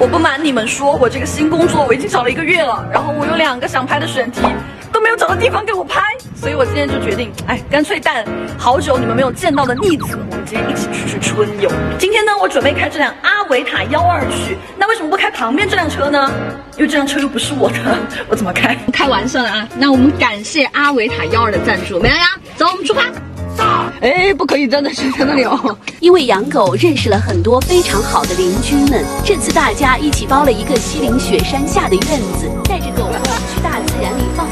我不瞒你们说，我这个新工作我已经找了一个月了，然后我有两个想拍的选题都没有找到地方给我拍，所以我今天就决定，哎，干脆带好久你们没有见到的逆子，我们今天一起出去春游。今天呢，我准备开这辆阿维塔幺二去，那为什么不开旁边这辆车呢？因为这辆车又不是我的，我怎么开？开玩笑了啊！那我们感谢阿维塔幺二的赞助，美羊羊，走，我们出发。哎，不可以真的是在那里哦。因为养狗认识了很多非常好的邻居们，这次大家一起包了一个西岭雪山下的院子，带着狗狗去大自然里放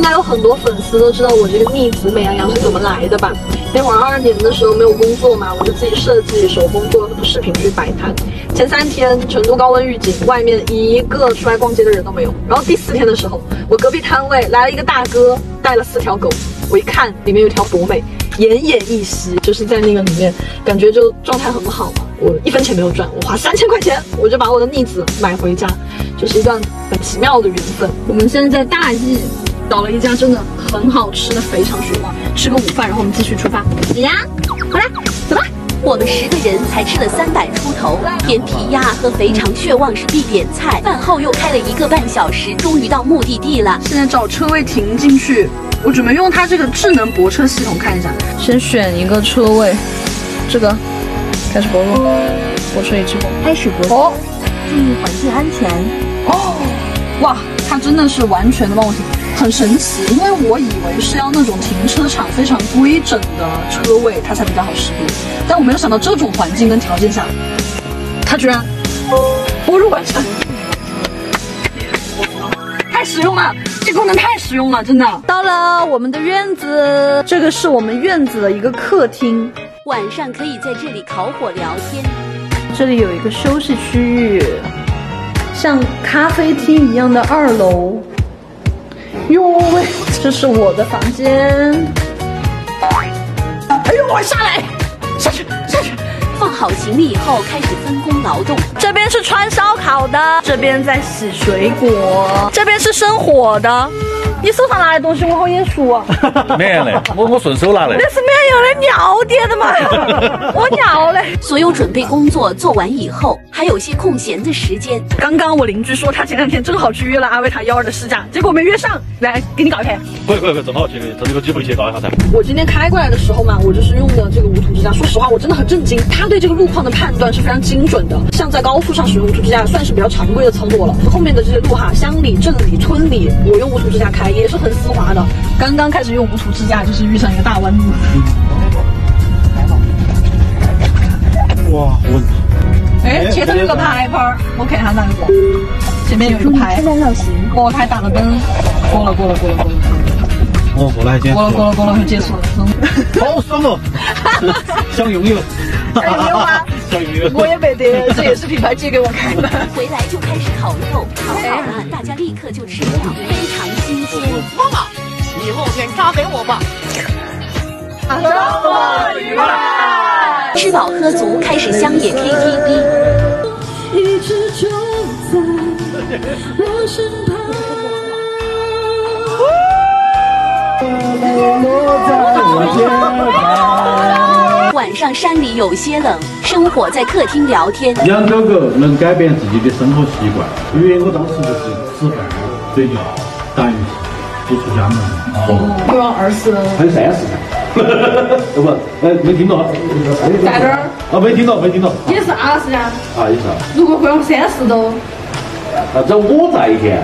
应该有很多粉丝都知道我这个逆子美羊羊是怎么来的吧？那会儿二二年的时候没有工作嘛，我就自己设计手工做了很多饰品去摆摊。前三天成都高温预警，外面一个出来逛街的人都没有。然后第四天的时候，我隔壁摊位来了一个大哥，带了四条狗。我一看里面有条博美，奄奄一息，就是在那个里面，感觉就状态很好。我一分钱没有赚，我花三千块钱，我就把我的逆子买回家，就是一段很奇妙的缘分。我们现在在大邑。找了一家真的很好吃的肥肠血旺，吃个午饭，然后我们继续出发。子阳，好啦，走吧。我们十个人才吃了三百出头，甜皮鸭和肥肠血旺是必点菜。饭后又开了一个半小时，终于到目的地了。现在找车位停进去，我准备用它这个智能泊车系统看一下。先选一个车位，这个开始泊入，泊车已启动，开始泊车，注意环境安全。哦，哇，它真的是完全的帮我停。很神奇，因为我以为是要那种停车场非常规整的车位，它才比较好识别。但我没有想到这种环境跟条件下，它居然拨入完成，太实用了！这功能太实用了，真的。到了我们的院子，这个是我们院子的一个客厅，晚上可以在这里烤火聊天。这里有一个休息区域，像咖啡厅一样的二楼。哟喂，这是我的房间。哎呦，我下来，下去，下去。放好行李以后，开始分工劳动。这边是穿烧烤的，这边在洗水果，这边是生火的。你手上拿的东西我好眼熟啊！没有嘞，我我顺手拿的。那是没有的尿点的嘛，我鸟嘞。所有准备工作做完以后，还有些空闲的时间。刚刚我邻居说他前两天正好去约了阿维塔幺二的试驾，结果没约上。来，给你搞一台。可以可以可以，正好去，趁这个机会去搞一下噻。我今天开过来的时候嘛，我就是用的这个无图支架。说实话，我真的很震惊，他对这个路况的判断是非常精准的。像在高速上使用无图支架，算是比较常规的操作了。后面的这些路哈，乡里、镇里、村里，我用无图支架开。也是很丝滑的。刚刚开始用无图支架，就是遇上一个大弯路。哇，稳！哎，前头有个牌牌，我看一下哪个。前面有一个牌。现在绕行。我开大了灯。过了，过了，过了，过了。哦，过来结束。过了，过了，过了，就结束了。好爽哦！想拥有。想拥有吗？想拥有。我也没得，这也是品牌借给我看的。回来就开始烤肉，烤好了大家立刻就吃掉，非常新鲜。妈妈，你后天扎给我吧。周末愉快。吃饱喝足，开始乡野 KTV。一直就在我身旁。晚上山里有些冷，生火在客厅聊天。养狗狗能改变自己的生活习惯，因为我当时就是吃饭、睡觉、打游戏，不出家门。哦，有二十，还有三十呢。不，哎，没听到。在这儿。啊，没听到，没听到。也是二十呀。啊，也是。如果会用三十多。啊，只要我在一天，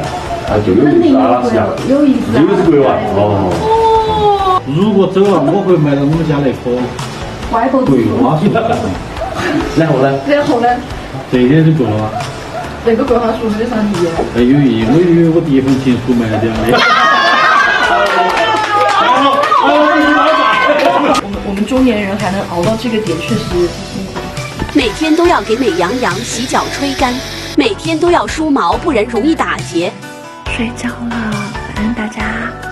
啊，就有意思啊，是呀。有意思。有是国外哦。哦。如果走了，我会买到我们家那棵。外婆桂花树，然后呢？然后呢？这一点就够了吗？那个桂花树有啥意义？哎，有意义，我以为我第一份情书买的。我们我们中年人还能熬到这个点，确实辛苦。每天都要给美羊羊洗脚吹干，每天都要梳毛，不然容易打结。睡觉了，晚安大家。